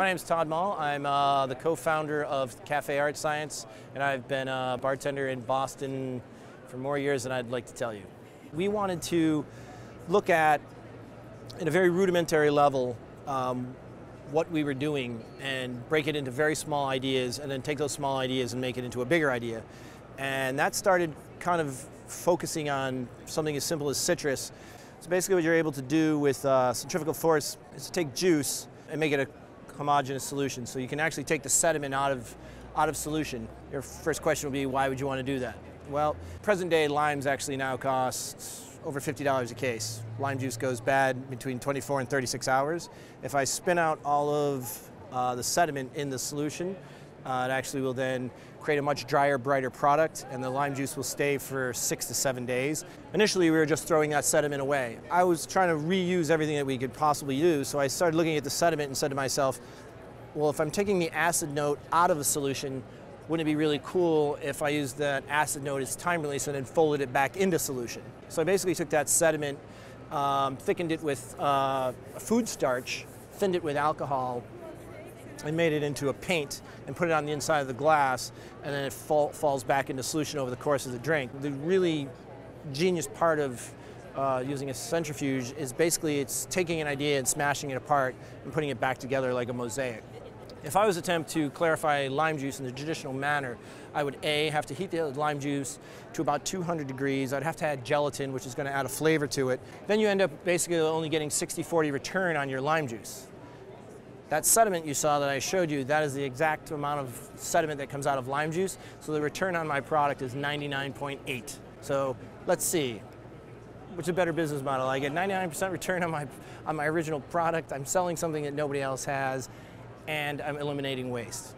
My name is Todd Maul. I'm uh, the co-founder of Cafe ArtScience, and I've been a bartender in Boston for more years than I'd like to tell you. We wanted to look at, in a very rudimentary level, um, what we were doing and break it into very small ideas and then take those small ideas and make it into a bigger idea. And that started kind of focusing on something as simple as citrus. So basically what you're able to do with uh, centrifugal force is to take juice and make it a homogeneous solution. So you can actually take the sediment out of, out of solution. Your first question will be, why would you want to do that? Well, present day limes actually now cost over $50 a case. Lime juice goes bad between 24 and 36 hours. If I spin out all of uh, the sediment in the solution, uh, it actually will then create a much drier, brighter product, and the lime juice will stay for six to seven days. Initially, we were just throwing that sediment away. I was trying to reuse everything that we could possibly use, so I started looking at the sediment and said to myself, well, if I'm taking the acid note out of a solution, wouldn't it be really cool if I used that acid note as time release and then folded it back into solution? So I basically took that sediment, um, thickened it with uh, food starch, thinned it with alcohol, and made it into a paint and put it on the inside of the glass, and then it fall, falls back into solution over the course of the drink. The really genius part of uh, using a centrifuge is basically it's taking an idea and smashing it apart and putting it back together like a mosaic. If I was to attempt to clarify lime juice in the traditional manner, I would A, have to heat the lime juice to about 200 degrees. I'd have to add gelatin, which is going to add a flavor to it. Then you end up basically only getting 60-40 return on your lime juice. That sediment you saw that I showed you, that is the exact amount of sediment that comes out of lime juice. So the return on my product is 99.8. So let's see, which is a better business model? I get 99% return on my, on my original product. I'm selling something that nobody else has and I'm eliminating waste.